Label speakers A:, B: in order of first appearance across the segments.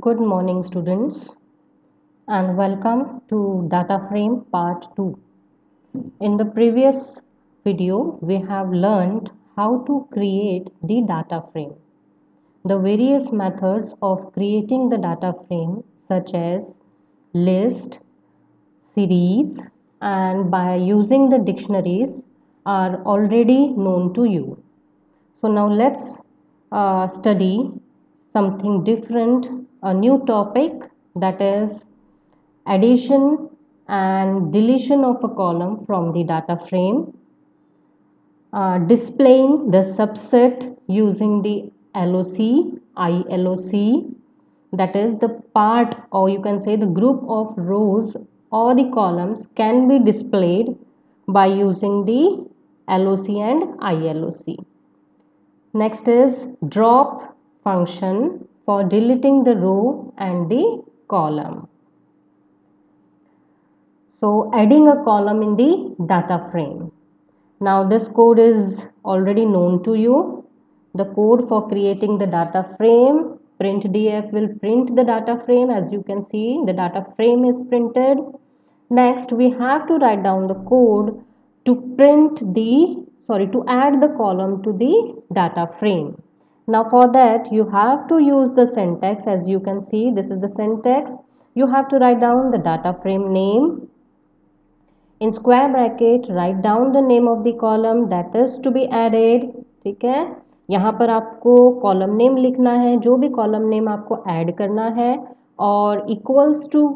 A: Good morning students and welcome to data frame part 2. In the previous video we have learned how to create the data frame. The various methods of creating the data frame such as list, series and by using the dictionaries are already known to you. So now let's uh, study something different, a new topic that is addition and deletion of a column from the data frame, uh, displaying the subset using the LOC, ILOC, that is the part or you can say the group of rows or the columns can be displayed by using the LOC and ILOC. Next is drop function for deleting the row and the column. So adding a column in the data frame. Now this code is already known to you. The code for creating the data frame printdf will print the data frame as you can see the data frame is printed. Next we have to write down the code to print the sorry to add the column to the data frame. Now for that you have to use the syntax as you can see this is the syntax. You have to write down the data frame name. In square bracket write down the name of the column that is to be added. ठीक है यहाँ पर आपको column name लिखना है जो भी column name आपको ऐड करना है और इक्वल्स टू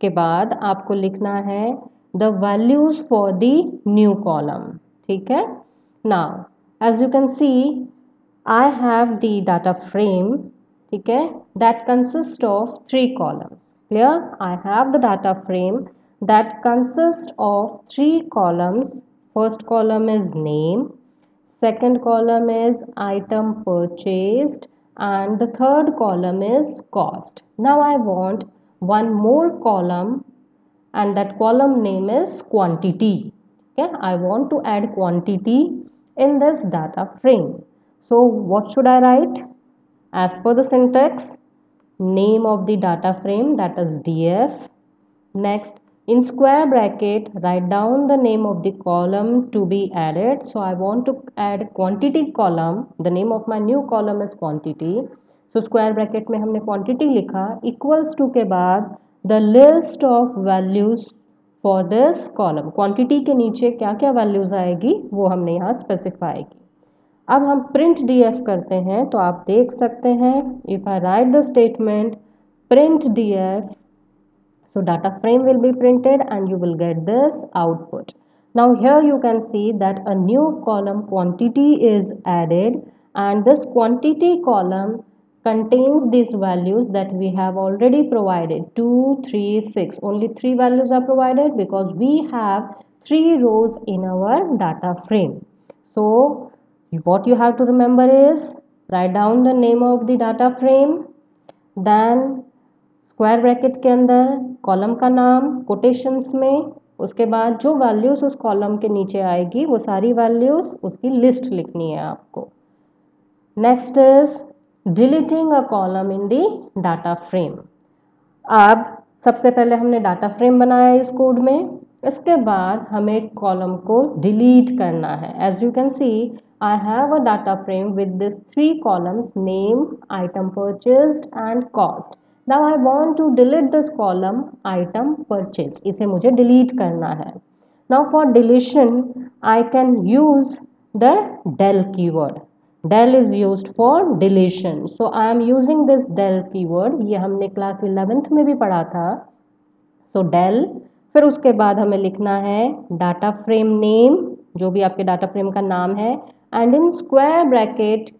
A: के बाद आपको लिखना है the values for the new column ठीक है now as you can see I have the data frame okay, that consists of three columns. Here I have the data frame that consists of three columns. First column is name, second column is item purchased and the third column is cost. Now I want one more column and that column name is quantity. Okay, I want to add quantity in this data frame. so what should i write as per the syntax name of the data frame that is df next in square bracket write down the name of the column to be added so i want to add quantity column the name of my new column is quantity so square bracket में हमने quantity लिखा equals to के बाद the list of values for this column quantity के नीचे क्या क्या values आएगी वो हमने यहाँ specify की अब हम प्रिंट डी एफ़ करते हैं तो आप देख सकते हैं if I write the statement print D F so data frame will be printed and you will get this output now here you can see that a new column quantity is added and this quantity column contains these values that we have already provided 2 3 6 only three values are provided because we have three rows in our data frame so what you have to remember is, write down the name of the data frame, then square bracket के अंदर column का नाम quotations में, उसके बाद जो values उस column के नीचे आएगी, वो सारी वैल्यूज़ उसकी लिस्ट लिखनी है आपको। Next is deleting a column in the data frame अब सबसे पहले हमने डाटा फ्रेम बनाया इस कोड में, इसके बाद हमें कॉलम को डिलीट करना है। As you can see I have a data frame with these three columns name, item purchased and cost. Now I want to delete this column item purchased. इसे मुझे delete करना है. Now for deletion I can use the del keyword. del is used for deletion. So I am using this del keyword. ये हमने class 11th में भी पढ़ा था. So del फिर उसके बाद हमें लिखना है data frame name जो भी आपके डाटा फ्रेम का नाम है and in square bracket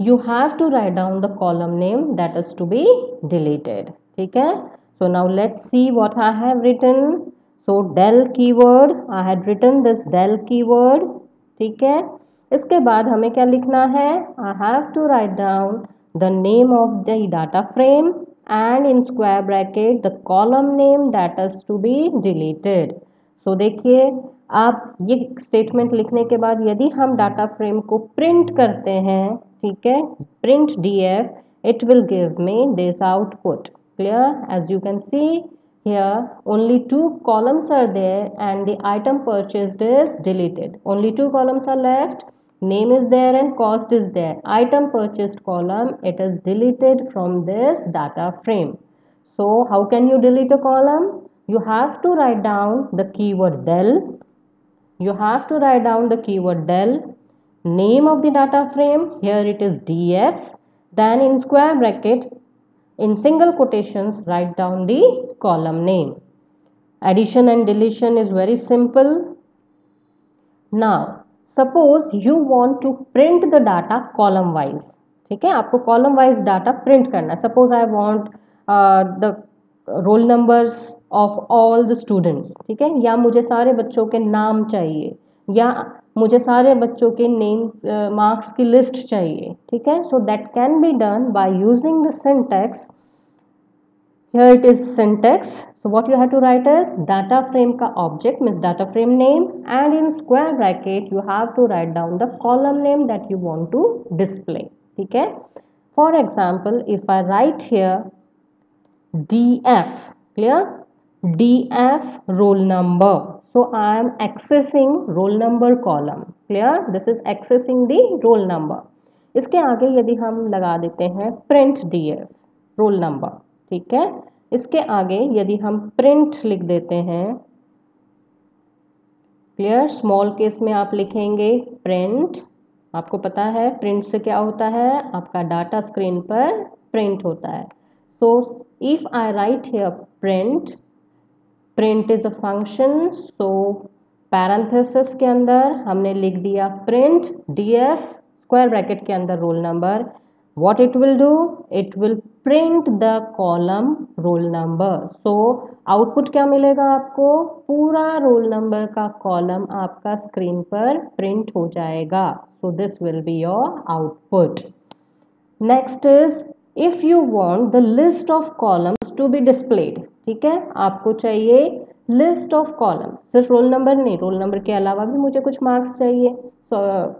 A: you have to write down the column name that is to be deleted ठीक है? So now let see what I have written so del keyword I had written this del keyword ठीक है? इसके बाद हमें क्या लिखना है? I have to write down the name of the data frame and in square bracket the column name that is to be deleted so देखिए आप ये स्टेटमेंट लिखने के बाद यदि हम डाटा फ्रेम को प्रिंट करते हैं, ठीक है? Print D F it will give me this output clear as you can see here only two columns are there and the item purchase is deleted only two columns are left name is there and cost is there item purchase column it is deleted from this data frame so how can you delete a column you have to write down the keyword del. you have to write down the keyword del name of the data frame here it is df then in square bracket in single quotations write down the column name addition and deletion is very simple now suppose you want to print the data column wise ठीक है आपको column wise data print करना है suppose I want the roll numbers of all the students ठीक है या मुझे सारे बच्चों के नाम चाहिए या मुझे सारे बच्चों के नेम मार्क्स की लिस्ट चाहिए ठीक है so that can be done by using the syntax here it is syntax so what you have to write is data frame ka object means data frame name and in square bracket you have to write down the column name that you want to display okay for example if i write here df clear? Df roll number. So, i am accessing roll number column, clear? This is accessing the roll number. इसके आगे यदि हम लगा देते हैं D F roll number ठीक है? इसके आगे यदि हम प्रिंट लिख देते हैं क्लियर स्मॉल केस में आप लिखेंगे प्रिंट आपको पता है प्रिंट से क्या होता है? आपका डाटा स्क्रीन पर प्रिंट होता है। So if I write here print print is a function so parenthesis के अंदर हमने लिख दिया प्रिंट डीएफ स्क्वायर ब्रैकेट के अंदर roll number what it will do? It will print the column roll number. So output क्या मिलेगा आपको? पूरा रोल नंबर का कॉलम आपका स्क्रीन पर प्रिंट हो जाएगा. So this will be your output next is if you want the list of columns to be displayed ठीक है? आपको चाहिए लिस्ट ऑफ़ कॉलम्स सिर्फ़ रोल नंबर नहीं रोल नंबर के अलावा भी मुझे कुछ मार्क्स चाहिए।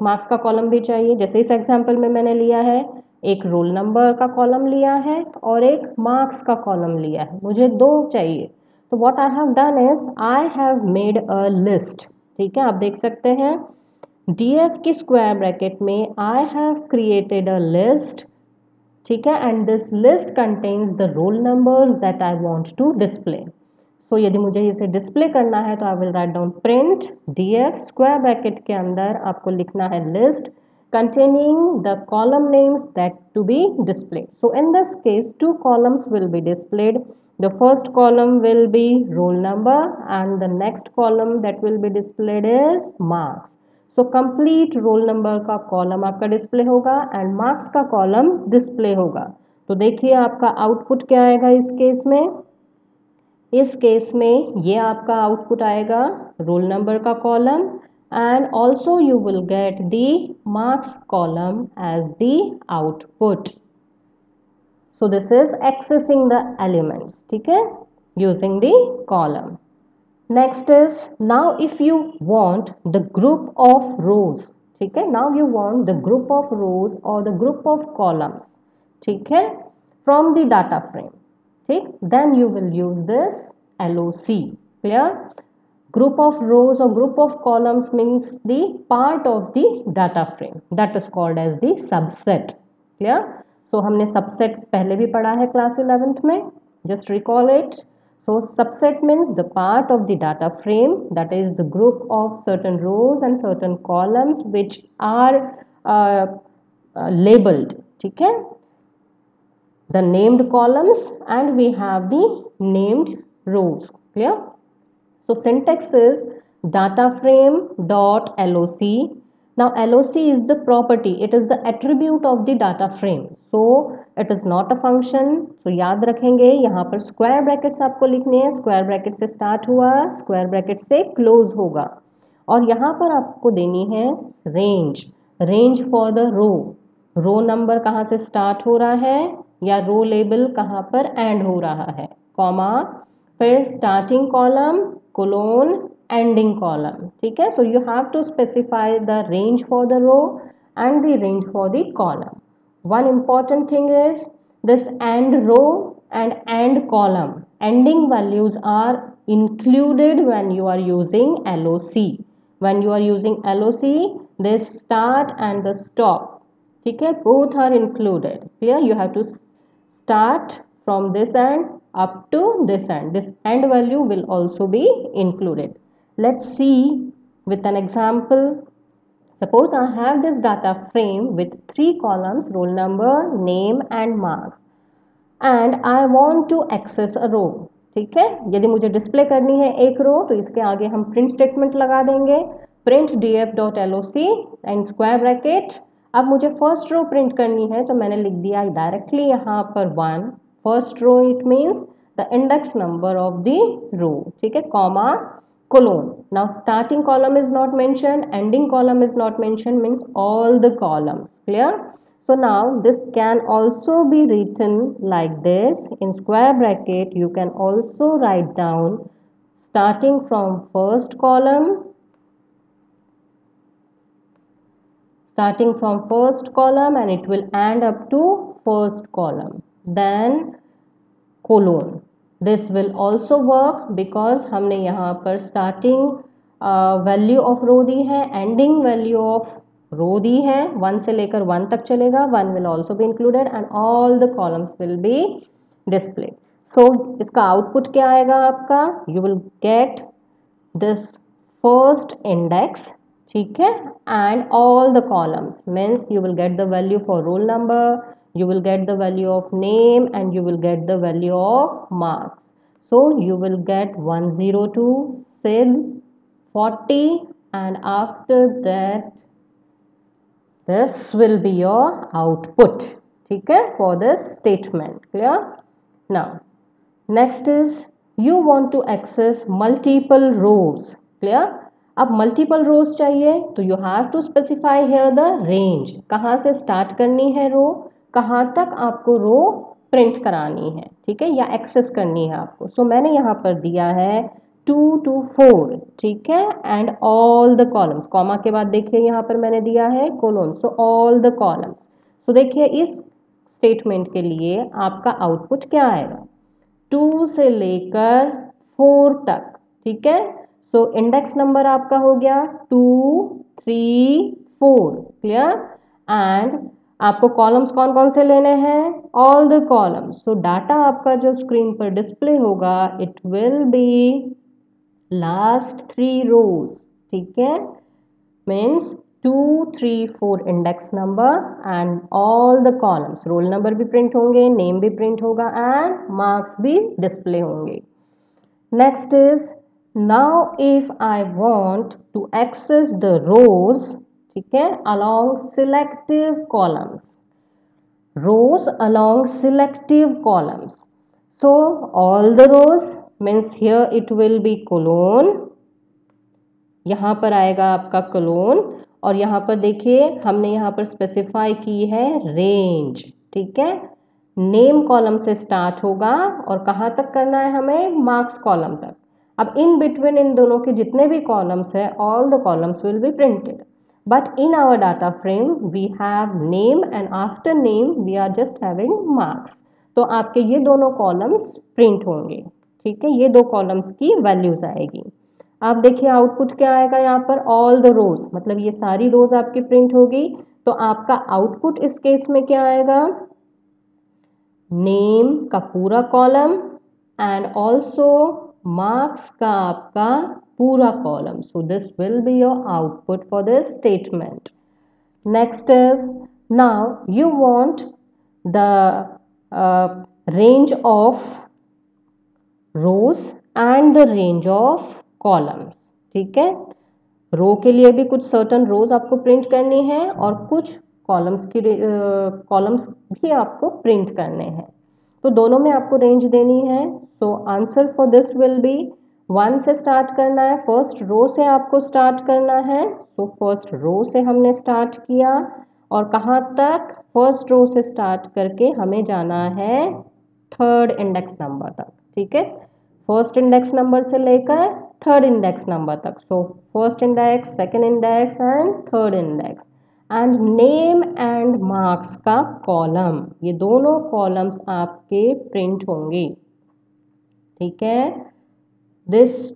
A: मार्क्स का कॉलम भी चाहिए। जैसे इस एग्ज़ाम्पल में मैंने लिया है, एक रोल नंबर का कॉलम लिया है और एक मार्क्स का कॉलम लिया है। मुझे दो चाहिए। तो what I have done is I have made a list ठीक है? आप देख सकते हैं। डी एफ़ की स्क्वायर ब्रैकेट में I have created a list ठीक है and this list contains the roll numbers that I want to display so यदि मुझे इसे डिस्प्ले करना है तो I will write down print DF square bracket के अंदर आपको लिखना है list containing the column names that to be displayed. So in this case, two columns will be displayed. The first column will be roll number and the next column that will be displayed is marks. So complete roll number का column आपका display होगा and marks का column display होगा। तो देखिए आपका output क्या आएगा इस केस में? इस केस में ये आपका आउटपुट आएगा रोल नंबर का column and also you will get the marks column as the output so this is accessing the elements ठीक है? Using the column Next is now if you want the group of rows, okay, now you want the group of rows or the group of columns, okay, from the data frame, okay, then you will use this LOC, clear? group of rows or group of columns means the part of the data frame that is called as the subset clear so हमने subset पहले भी पढ़ा है class 11th में just recall it So subset means the part of the data frame that is the group of certain rows and certain columns which are uh, uh, labeled. Okay? The named columns and we have the named rows. Clear? So syntax is data frame dot loc. Now loc is the property. It is the attribute of the data frame. So it is not a function तो याद रखेंगे, यहाँ पर square brackets आपको लिखने हैं। Square bracket से start हुआ स्क्वायर ब्रैकेट से क्लोज होगा। और यहाँ पर आपको देनी है range range for the row row number कहाँ से स्टार्ट हो रहा है? या रो लेबल कहाँ पर एंड हो रहा है? कॉमा फिर starting column colon ending column ठीक है? So you have to specify the range for the row and the range for the column one important thing is this AND row and AND column. Ending values are included when you are using LOC when you are using LOC this start and the stop. okay both are included. Here you have to start from this end up to this end. This end value will also be included. Let's see with an example suppose I have this data frame with three columns, roll number, name, and marks, and I want to access a row. ठीक है? यदि मुझे display करनी है एक रो तो इसके आगे हम प्रिंट स्टेटमेंट लगा देंगे। Print D F dot L O C and square bracket अब मुझे फ़र्स्ट रो प्रिंट करनी है तो मैंने लिख दिया डायरेक्टली यहाँ पर one first row it means the index number of the row ठीक है? Comma colon. Now starting column is not mentioned ending column is not mentioned means all the columns. Clear? So now this can also be written like this. In square bracket you can also write down starting from first column starting from first column and it will end up to first column. Then colon this will also work because हमने यहाँ पर starting value of row दी है ending value of row दी है one से लेकर one तक चलेगा वन विल ऑल्सो भी included and all the columns will be display so इसका आउटपुट क्या आएगा आपका? You will get this first index ठीक है? And all the columns means you will get the value for roll number you will get the value of name and you will get the value of marks so you will get 102 sid 40 and after that this will be your output ठीक है for this statement clear now next is you want to access multiple rows clear अब multiple rows चाहिए तो you have to specify here the range कहाँ से start करनी है रो कहाँ तक आपको रो प्रिंट करानी है ठीक है? या एक्सेस करनी है आपको। सो so, मैंने यहाँ पर दिया है टू टू फोर ठीक है? And all the columns comma के बाद देखिए यहाँ पर मैंने दिया है colon so all the columns so देखिए इस स्टेटमेंट के लिए आपका आउटपुट क्या आएगा? टू से लेकर फोर तक ठीक है? सो इंडेक्स नंबर आपका हो गया two three four clear and आपको कॉलम्स कौन कौन से लेने हैं? All the columns so data आपका जो स्क्रीन पर डिस्प्ले होगा it will be last three rows ठीक है? Means two three four index number and all the columns roll number भी प्रिंट होंगे नेम भी प्रिंट होगा एंड मार्क्स भी डिस्प्ले होंगे. Next is now if I want to access the rows ठीक है? Along selective columns rows along selective columns so, all the rows means here it will be colon यहाँ पर आएगा आपका colon और यहाँ पर देखिए, हमने यहाँ पर स्पेसिफाई की है रेंज ठीक है? नेम कॉलम से स्टार्ट होगा और कहाँ तक करना है हमें? मार्क्स कॉलम तक. अब इन बिटवीन इन दोनों के जितने भी कॉलम्स है all the columns will be printed but in our data frame we have name and after name we are just having marks तो आपके ये दोनों कॉलम्स प्रिंट होंगे, ठीक है? ये दो कॉलम्स की वैल्यूज़ आएगी। आप देखिए आउटपुट क्या आएगा यहाँ पर? ऑल द रोज मतलब ये सारी रोज आपकी प्रिंट होगी तो आपका आउटपुट इस केस में क्या आएगा? नेम का पूरा कॉलम एंड ऑल्सो मार्क्स का आपका पूरा column so this will be your output for this statement next is now you want the range of rows and the range of columns ठीक है? रो के लिए भी कुछ सर्टन रोज आपको प्रिंट करनी है और कुछ कॉलम्स की कॉलम्स भी आपको प्रिंट करने हैं। तो दोनों में आपको रेंज देनी है। So answer for this will be one से स्टार्ट करना है, फ़र्स्ट रो से आपको स्टार्ट करना है तो फ़र्स्ट रो से हमने स्टार्ट किया और कहाँ तक? फ़र्स्ट रो से स्टार्ट करके हमें जाना है थर्ड इंडेक्स नंबर तक, ठीक है? फ़र्स्ट इंडेक्स नंबर से लेकर थर्ड इंडेक्स नंबर तक so first index, second index and third index and name and marks का कॉलम ये दोनों कॉलम्स आपके प्रिंट होंगे, ठीक है? this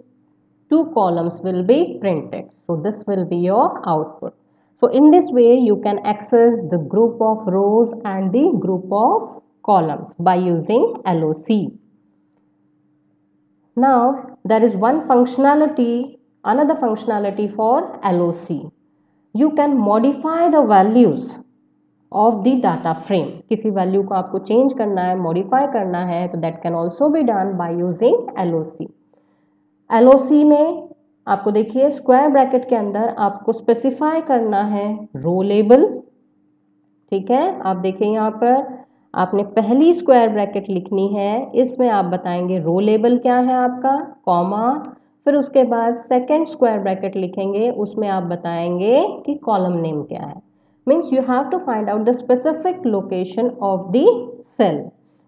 A: two columns will be printed so this will be your output so in this way you can access the group of rows and the group of columns by using LOC now there is one functionality another functionality for LOC you can modify the values of the data frame किसी value को आपको change करना है modify करना है तो that can also be done by using LOC LOC में आपको देखिए स्क्वायर ब्रैकेट के अंदर आपको स्पेसिफाई करना है रो लेबल ठीक है? आप देखिए यहाँ पर आपने पहली स्क्वायर ब्रैकेट लिखनी है, इसमें आप बताएँगे रो लेबल क्या है आपका कॉमा फिर उसके बाद सेकेंड स्क्वायर ब्रैकेट लिखेंगे, उसमें आप बताएँगे कि कॉलम नेम क्या है। Means you have to find out the specific location of the cell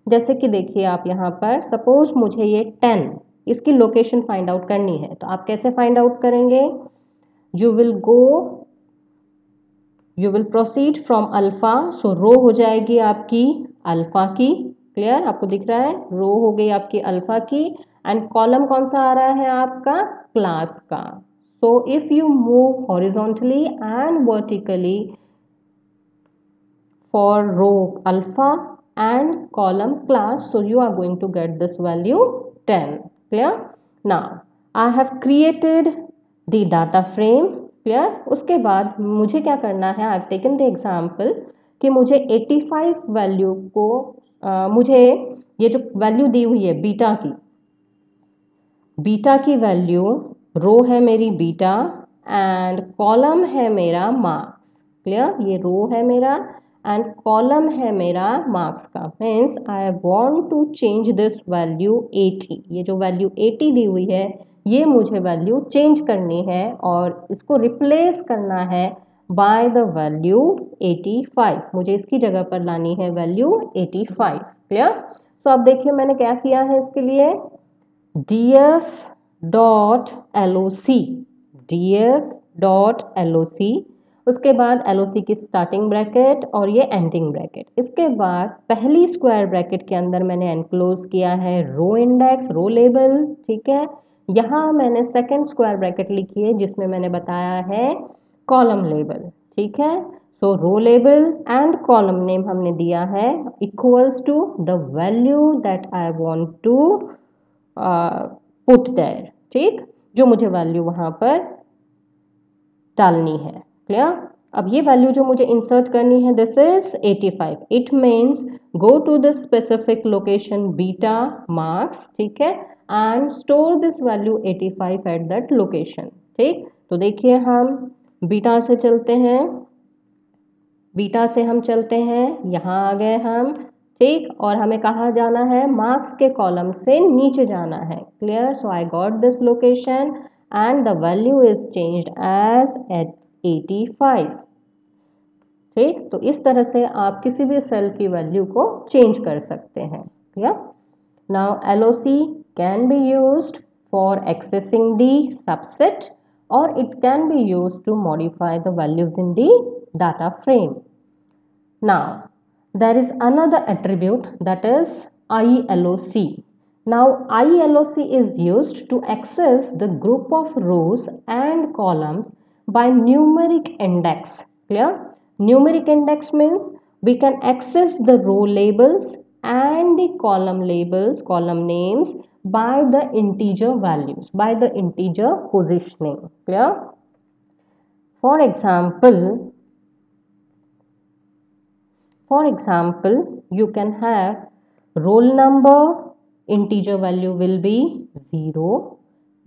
A: जैसे कि देखिए आप यहाँ पर सपोज़ मुझे ये टेन इसकी लोकेशन फाइंड आउट करनी है। तो आप कैसे फाइंड आउट करेंगे? You will go you will proceed from alpha so row हो जाएगी आपकी अल्फ़ा की। क्लियर आपको दिख रहा है? रो हो गई आपकी अल्फ़ा की। एंड कॉलम कौन सा आ रहा है आपका? क्लास का। So if you move horizontally and vertically for row alpha and column class, so you are going to get this value 10 clear? Now I have created the data frame. Clear? उसके बाद मुझे क्या करना है? I have taken the example कि मुझे 85 value को आ, मुझे ये जो वैल्यू दी हुई है बीटा की। बीटा की वैल्यू रो है मेरी बीटा एंड कॉलम है मेरा मार्क्स क्लियर ये रो है मेरा एंड कॉलम है मेरा मार्क्स का. Means I want to change this value 80 ये जो वैल्यू 80 दी हुई है, ये मुझे वैल्यू चेंज करनी है और इसको रिप्लेस करना है बाय द वैल्यू 85 मुझे इसकी जगह पर लानी है वैल्यू 85 क्लियर तो अब देखिए मैंने क्या किया है इसके लिए? D F dot L O C D F dot L O C उसके बाद LOC की स्टार्टिंग ब्रैकेट और ये एंडिंग ब्रैकेट इसके बाद पहली स्क्वायर ब्रैकेट के अंदर मैंने एनक्लोज किया है रो इंडेक्स रो लेबल ठीक है? यहाँ मैंने सेकेंड स्क्वायर ब्रैकेट लिखी है, जिसमें मैंने बताया है कॉलम लेबल ठीक है? So row label and column name हमने दिया है equals to the value that I want to put there ठीक? जो मुझे वैल्यू वहाँ पर डालनी है। क्लियर अब ये वैल्यू जो मुझे इंसर्ट करनी है this is 85 it means go to the specific location beta marks ठीक है? And store this value 85 at that location ठीक? तो देखिए हम बीटा से चलते हैं। बीटा से हम चलते हैं, यहाँ आ गए हम, ठीक? और हमें कहाँ जाना है? मार्क्स के कॉलम से नीचे जाना है। Clear so I got this location and the value is changed as at 85 ठीक? तो इस तरह से आप किसी भी सेल की वैल्यू को चेंज कर सकते हैं। Clear now L O C can be used for accessing the subset और it can be used to modify the values in the data frame now there is another attribute that is I L O C now I L O C is used to access the group of rows and columns by numeric index. Clear? Numeric index means we can access the row labels and the column labels, column names by the integer values, by the integer positioning. Clear? For example, for example, you can have roll number, integer value will be 0,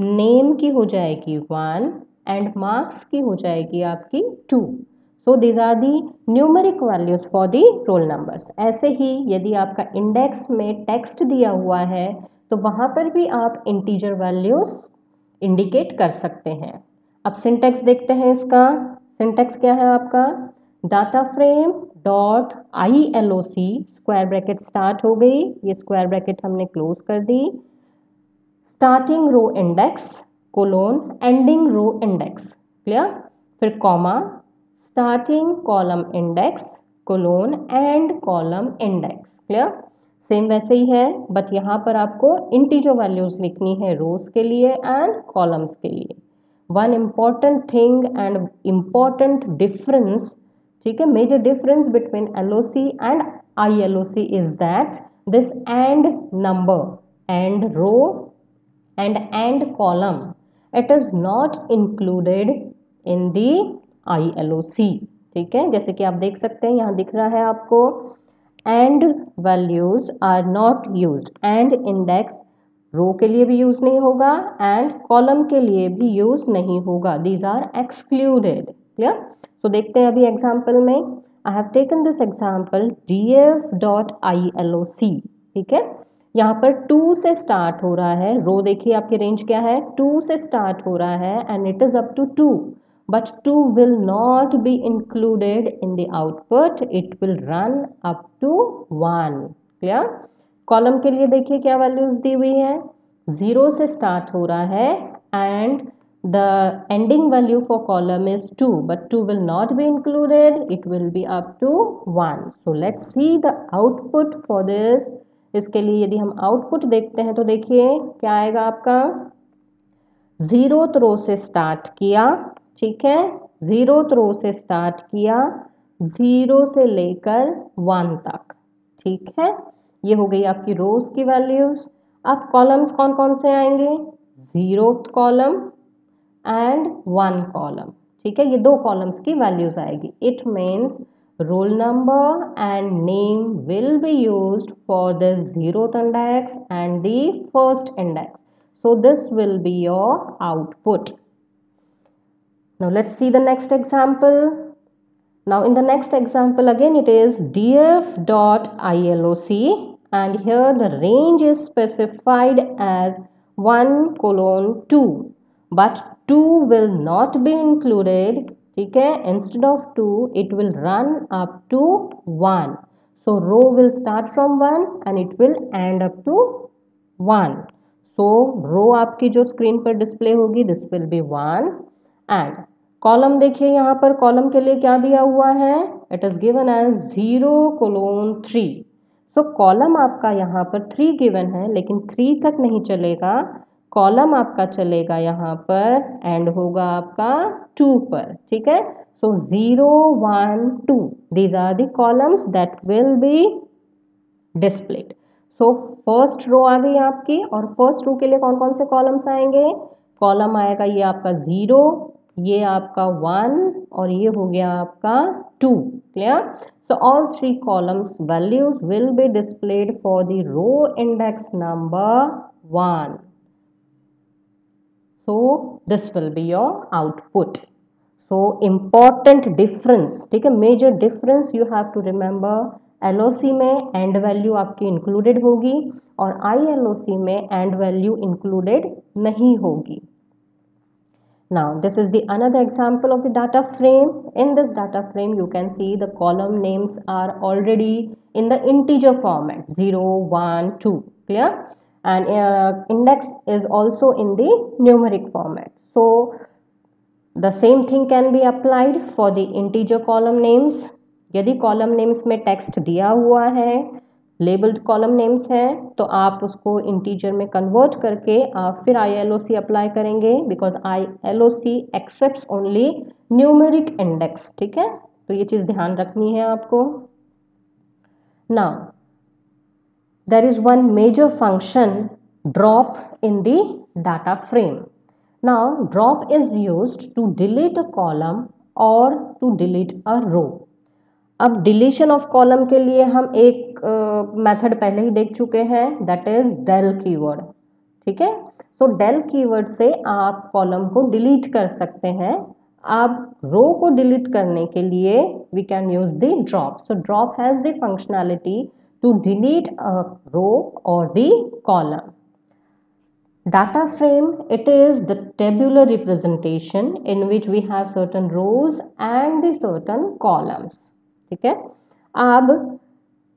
A: name की हो जाएगी 1, and marks की हो जाएगी आपकी two so these are the numeric values for the roll numbers ऐसे ही यदि आपका इंडेक्स में टेक्स्ट दिया हुआ है तो वहाँ पर भी आप इंटीजर वैल्यूज़ इंडिकेट कर सकते हैं. अब सिंटेक्स देखते हैं इसका. सिंटेक्स क्या है आपका? Data frame dot I L O C square bracket start हो गई. ये स्क्वायर ब्रैकेट हमने क्लोज कर दी. Starting row index colon ending row index clear फिर comma starting column index colon end column index clear same वैसे ही है but यहाँ पर आपको इंटीजर वैल्यूज़ लिखनी है रोज के लिए एंड कॉलम्स के लिए. One important thing and important difference ठीक है major difference between L O C and I L O C is that this end number and row end end row and is not included in not included in the ILOC ठीक है? जैसे कि आप देख सकते हैं, यहाँ दिख रहा है आपको end values are not used end index row के लिए भी यूज़ नहीं होगा एंड कॉलम के लिए भी यूज़ नहीं होगा. दीज आर एक्सक्लूडेड क्लियर तो देखते हैं अभी एग्ज़ाम्पल में। I have taken this example D F dot I L O C ठीक है? यहाँ पर टू से स्टार्ट हो रहा है। रो देखिए आपके रेंज क्या है? टू से स्टार्ट हो रहा है and it is up to two but two will not be included in the output it will run up to one clear column के लिए देखिए क्या वैल्यूज़ दी हुई है? ज़ीरो से स्टार्ट हो रहा है and the ending value for column is two but two will not be included it will be up to one so let see the output for this इसके लिए यदि हम आउटपुट देखते हैं तो देखिए, क्या आएगा आपका? ज़ीरो थ्रो से स्टार्ट किया, ठीक है? ज़ीरो थ्रो से स्टार्ट किया ज़ीरो से लेकर वन तक, ठीक है? ये हो गई आपकी रोज की वैल्यूज़ अब कॉलम्स कौन कौन से आएँगे? Zero column and one column ठीक है? ये दो कॉलम्स की वैल्यूज़ आएगी। It means roll number and name will be used for the zeroth index and the first index so this will be your output now let's see the next example. Now in the next example again it is df dot iloc and here the range is specified as 1 colon 2 but 2 will not be included ठीक है? Instead of two it will run up to one so row will start from one and it will end up to one so row आपकी जो screen पर display होगी this will be one and column देखिए यहाँ पर column के लिए क्या दिया हुआ है? It is given as zero colon three so column आपका यहाँ पर थ्री गिवन है, लेकिन थ्री तक नहीं चलेगा। कॉलम आपका चलेगा यहाँ पर एंड होगा आपका टू पर, ठीक है? So zero one two these are the columns that will be displayed so first row आ गई आपकी और फ़र्स्ट रो के लिए कौन कौन से कॉलम्स आएँगे? कॉलम आएगा ये आपका ज़ीरो ये आपका वन और ये हो गया आपका two clear so all three columns values will be displayed for the row index number 1 so this will be your output so important difference ठीक है major difference you have to remember LOC में and value आपकी included होगी और आई में and value included नहीं होगी Now this is the another example of the data frame. In this data frame you can see the column names are already in the integer format 0, 1, 2 clear And uh, index is also in the numeric format. So the same thing can be applied for the integer column names. यदि column names में text दिया हुआ है labelled column names हैं तो आप उसको integer में कन्वर्ट करके आप फिर आई अप्लाई करेंगे because I L O C except only numeric index ठीक है तो ये चीज़ ध्यान रखनी है आपको now there is one major function drop in the data frame now drop is use to delete a column और टू डिलीट अ रो अब डिलीशन ऑफ़ कॉलम के लिए हम एक मेथड uh, पहले ही देख चुके हैं दैट इज़ डेल कीवर्ड ठीक है? तो डेल कीवर्ड से आप कॉलम को डिलीट कर सकते हैं। आप रो को डिलीट करने के लिए we can use the drop so drop has the functionality to delete a row और the column data frame it is the tabular representation in which we have certain rows and the certain columns ठीक है अब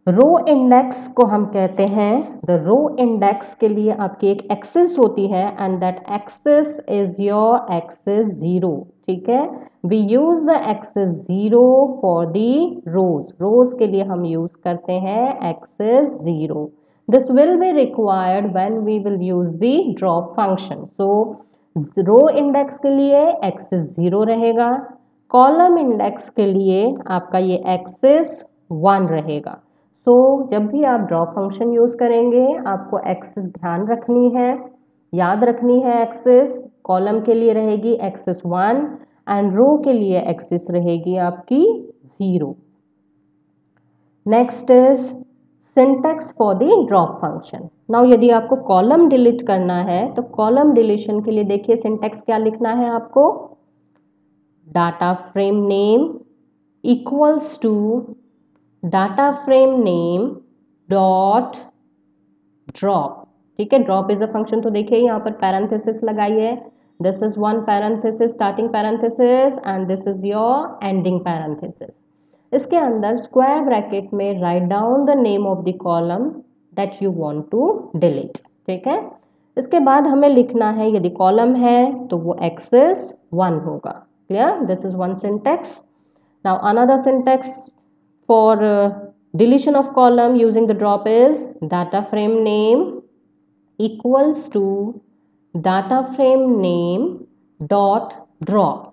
A: Row index को हम कहते हैं। The row index के लिए आपकी एक एक्सेस होती है and that axis is your axis zero ठीक है? We use the axis zero for the rows rows के लिए हम यूज़ करते हैं axis zero this will be required when we will use the drop function so row index के लिए axis zero रहेगा। कॉलम इंडेक्स के लिए आपका ये एक्सेस वन रहेगा। सो so, जब भी आप ड्रॉप फ़ंक्शन यूज़ करेंगे आपको एक्सेस ध्यान रखनी है याद रखनी है एक्सेस कॉलम के लिए रहेगी एक्सेस वन एंड रो के लिए एक्सेस रहेगी आपकी zero next is syntax for the drop function now यदि आपको कॉलम डिलीट करना है तो कॉलम डिलीशन के लिए देखिए सिंटेक्स क्या लिखना है आपको? Data frame name equals to data frame name dot drop ठीक है ड्रॉप इज़ अ फ़ंक्शन तो देखिए, यहाँ पर पैरेंथेसिस है। This is one parenthesis starting parenthesis and this is your ending parenthesis इसके अंदर स्क्वायर ब्रैकेट में write down the name of the column that you want to delete ठीक है? इसके बाद हमें लिखना है, यदि कॉलम है तो वो एक्सेस वन होगा। Clear this is one syntax now another syntax for uh, deletion of column using the drop is data frame name equals to data frame name dot drop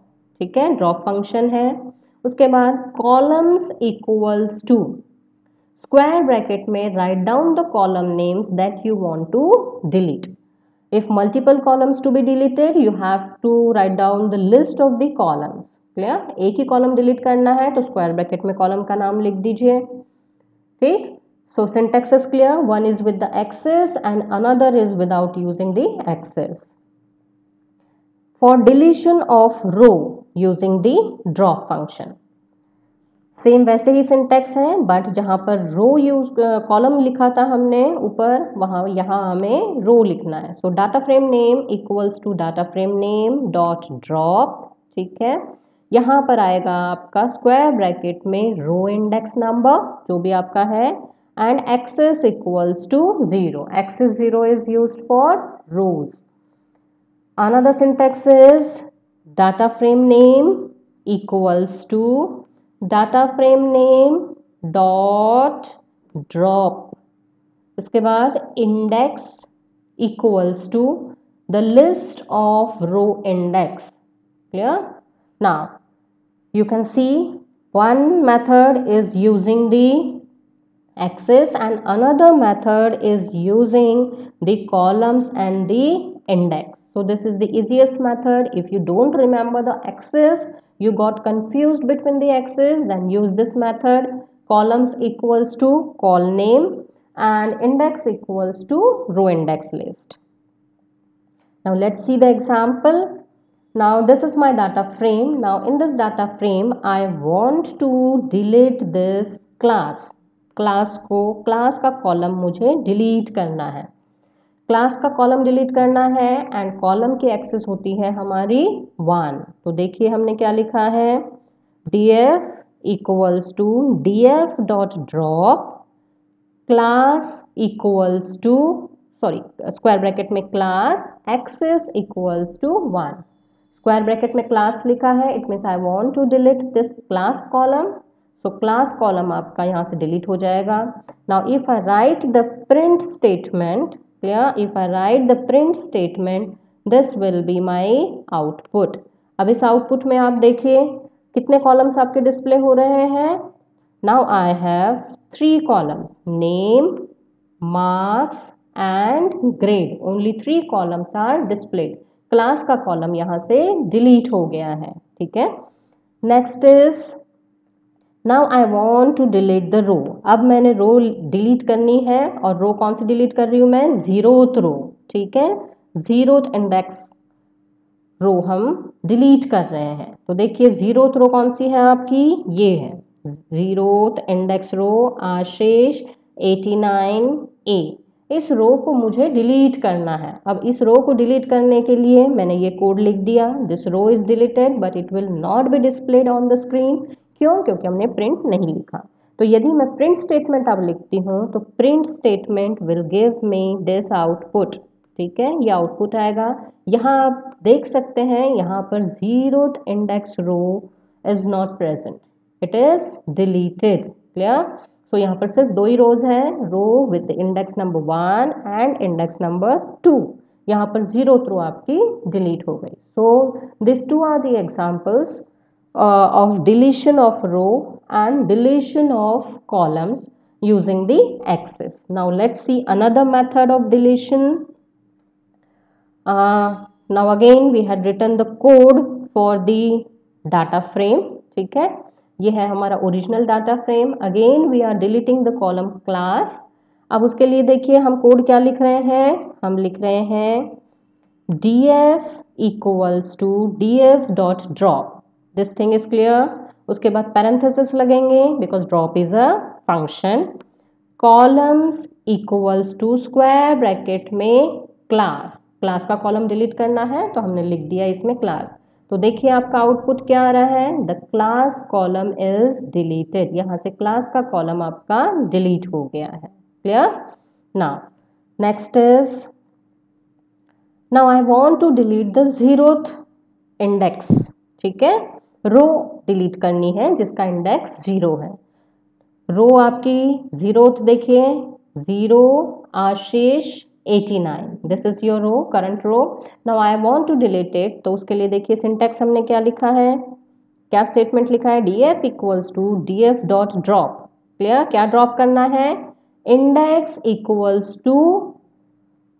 A: ठीक है ड्रॉप फंक्शन है उसके बाद columns equals to square bracket में write down the column names that you want to delete if multiple columns to be deleted you have to write down the list of the columns Clear एक ही column delete करना है तो square bracket में column का नाम लिख दीजिए। ठीक? So syntax is clear one is with the axis and another is without using the axis for deletion of row using the drop function same वैसे ही सिंटेक्स है बट जहाँ पर रो यूज़ कॉलम लिखा था हमने, ऊपर, वहाँ, यहाँ हमें रो लिखना है। So data frame name equals to data frame name dot drop ठीक है? यहाँ पर आएगा आपका स्क्वायर ब्रैकेट में रो इंडेक्स नंबर जो भी आपका है and axis equals to zero axis zero is use for rows another syntax is data frame name equals to data frame name dot drop इसके बाद index equals to the list of row index clear ना you can see one method is using the axis and another method is using the columns and the index. So this is the easiest method. If you don't remember the axis you got confused between the axis then use this method. Columns equals to call name and index equals to row index list. Now let's see the example now this is my data frame. Now in this data frame, I want to delete this class. Class को class का column मुझे delete करना है class का column delete करना है and column की axis होती है हमारी वन तो देखिए हमने क्या लिखा है D F equals to D F dot drop class equals to sorry square bracket में class axis equals to one square bracket में क्लास लिखा है it means I want to delete this class column so class column आपका यहाँ से delete हो जाएगा। Now if I write the print statement clear if I write the print statement this will be my output अब इस output में आप देखिए, कितने कॉलम्स आपके डिस्प्ले हो रहे हैं। Now I have three columns name marks and grade only three columns are displayed class का कॉलम यहाँ से डिलीट हो गया है, ठीक है? Next is now I want to delete the row अब मैंने रो डिलीट करनी है और रो कौन सी डिलीट कर रही हूँ मैं? जीरोथ रो ठीक है? जीरोथ इंडेक्स रो हम डिलीट कर रहे हैं। तो देखिए जीरोथ रो कौन सी है आपकी? ये है। जीरोथ इंडेक्स रो आशेष 89 ए इस रो को मुझे डिलीट करना है। अब इस रो को डिलीट करने के लिए मैंने ये कोड लिख दिया। This row is deleted but it will not be displayed on the screen क्यों? क्योंकि हमने प्रिंट नहीं लिखा। तो यदि मैं प्रिंट स्टेटमेंट अब लिखती हूँ तो print statement will give me this output ठीक है? ये आउटपुट आएगा। यहाँ आप देख सकते हैं, यहाँ पर zero index row is not present it is deleted clear so so, यहाँ पर सिर्फ़ दो ही रोज हैं row with index number one and index number two यहाँ पर ज़ीरो थ्रो आपकी डिलीट हो गई so this two are the examples of deletion of row and deletion of columns the axis. Now let's see another method of deletion. Uh, now again we had written the code for the data frame. ठीक है ये है हमारा original data frame again we are deleting the column class अब उसके लिए देखिए, हम कोड क्या लिख रहे हैं? हम लिख रहे हैं D F equals to D F dot drop this thing is clear उसके बाद पैरेंथेसिस लगेंगे because drop is a function columns equals to square bracket में क्लास क्लास का कॉलम डिलीट करना है तो हमने लिख दिया इसमें क्लास तो देखिए आपका आउटपुट क्या आ रहा है? The class column is deleted यहाँ से क्लास का कॉलम आपका डिलीट हो गया है। क्लियर ना next is now I want to delete the zeroth index ठीक है? रो डिलीट करनी है, जिसका इंडेक्स ज़ीरो है। रो आपकी जीरोथ देखिए। Zero Ashish 89 this is your row current row now I want to delete it तो उसके लिए देखिए सिंटेक्स हमने क्या लिखा है? क्या स्टेटमेंट लिखा है? D F equals to D F dot drop clear क्या ड्रॉप करना है? Index equals to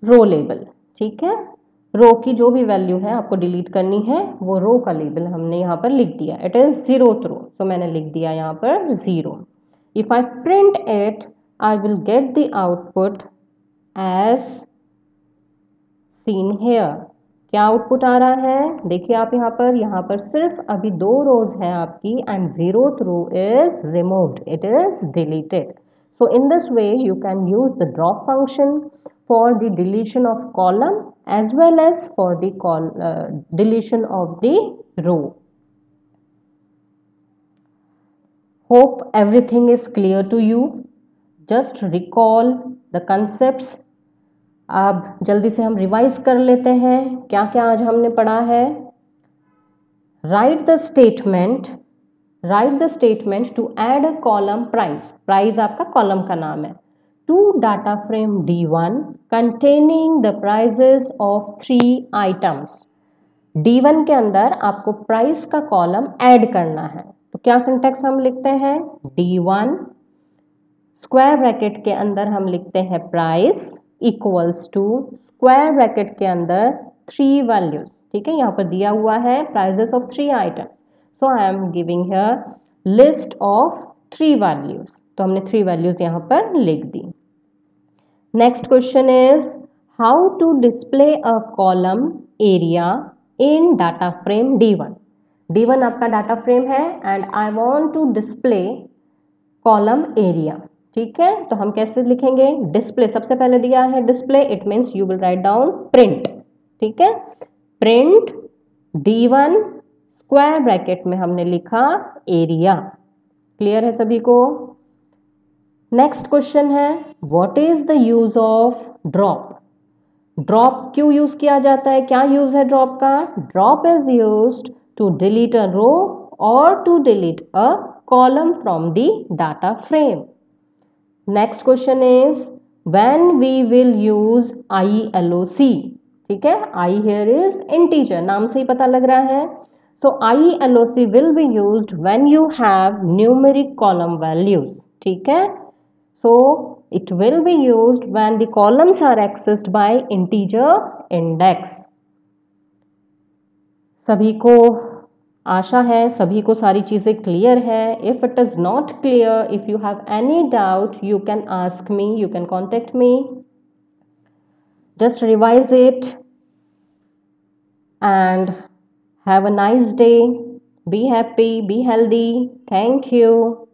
A: row label ठीक है? रो की जो भी वैल्यू है, आपको डिलीट करनी है, वो रो का लेबल हमने यहाँ पर लिख दिया. इट इज़ ज़ीरो थ्रो तो मैंने लिख दिया यहाँ पर zero if I print it I will get the output as seen here क्या आउटपुट आ रहा है? देखिए आप यहाँ पर यहाँ पर सिर्फ़ अभी दो रोज हैं आपकी and zero row is remove it is deleted so in this way you can use the drop function for the deletion of column as well as for the deletion of the row hope everything is clear to you just recall the concept अब जल्दी से हम revise कर लेते हैं क्या क्या आज हमने पढ़ा है। Write the statement write the statement to add a column price price आपका कॉलम का नाम है। To data frame D one containing the prices of three items D one के अंदर आपको प्राइस का कॉलम ऐड करना है। तो क्या सिंटेक्स हम लिखते हैं? डी वन स्क्वायर ब्रैकेट के अंदर हम लिखते हैं price equals to square bracket के अंदर थ्री वैल्यूज़ ठीक है, यहाँ पर दिया हुआ है prices of three item so I am giving here list of three values तो हमने थ्री वैल्यूज़ यहाँ पर लिख दी. Next question is how to display a column area in data frame D one D one आपका data frame है and I want to display column area ठीक है? तो हम कैसे लिखेंगे? डिस्प्ले सबसे पहले दिया है display it means you will write down print ठीक है? Print D one square bracket में हमने लिखा एरिया क्लियर है सभी को? नेक्स्ट क्वेश्चन है what is the use of drop drop क्यों यूज़ किया जाता है? क्या यूज़ है ड्रॉप का? Drop is use to delete a row और to delete a column from the data frame next question is when we will use I L O C ठीक है? आई हेयर इज़ इंटीजर नाम से ही पता लग रहा है। So I L O C will be use when you have numeric column values ठीक है? So it will be use when the columns are accessed by integer index सभी को आशा है सभी को सारी चीज़ें क्लियर है. If it is not clear if you have any doubt you can ask me you can contact me just revise it and have a nice day be happy be healthy thank you.